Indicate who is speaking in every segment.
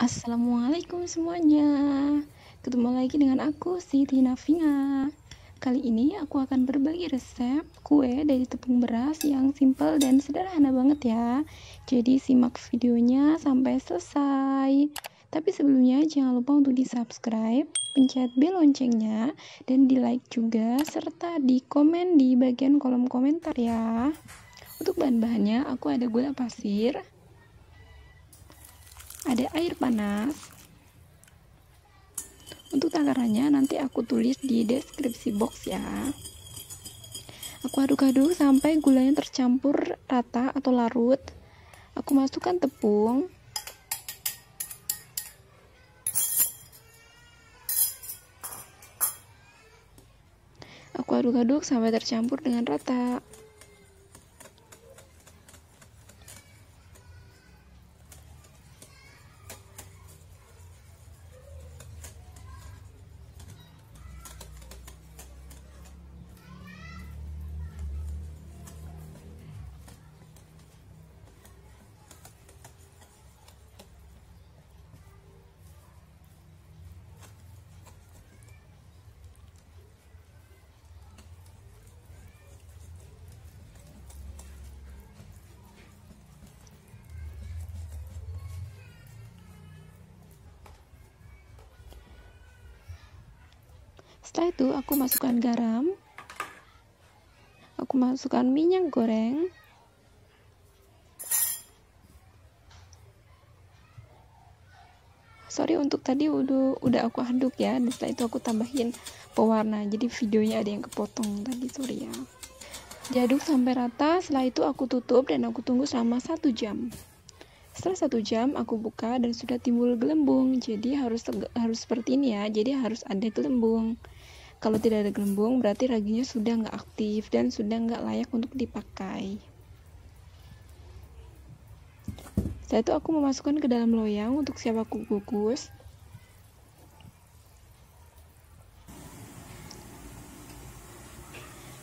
Speaker 1: Assalamualaikum semuanya. Ketemu lagi dengan aku Siti Navina Kali ini aku akan berbagi resep kue dari tepung beras yang simple dan sederhana banget ya. Jadi simak videonya sampai selesai. Tapi sebelumnya jangan lupa untuk di subscribe, pencet bel loncengnya, dan di like juga Serta di komen di bagian kolom komentar ya. Untuk bahan-bahannya aku ada gula pasir, ada air panas. Untuk takarannya nanti aku tulis di deskripsi box ya. Aku aduk-aduk sampai gulanya tercampur rata atau larut. Aku masukkan tepung. Aku aduk-aduk sampai tercampur dengan rata setelah itu aku masukkan garam. Aku masukkan minyak goreng. Sorry untuk tadi udah udah aku aduk ya. Dan setelah itu aku tambahin pewarna. Jadi videonya ada yang kepotong tadi sorry ya. Diaduk sampai rata. Setelah itu aku tutup dan aku tunggu selama satu jam setelah satu jam aku buka dan sudah timbul gelembung jadi harus harus seperti ini ya jadi harus ada gelembung kalau tidak ada gelembung, berarti raginya sudah nggak aktif dan sudah nggak layak untuk dipakai. Setelah itu aku memasukkan ke dalam loyang untuk siap aku kukus.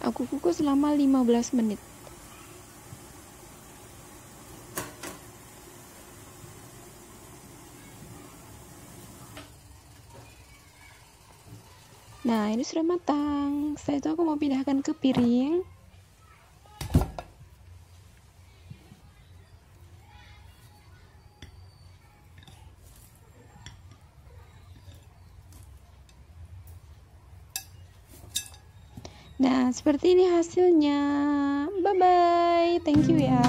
Speaker 1: Aku kukus selama 15 menit. Nah, ini sudah matang. Setelah itu aku mau pindahkan ke piring. Nah, seperti ini hasilnya. Bye bye. Thank you ya.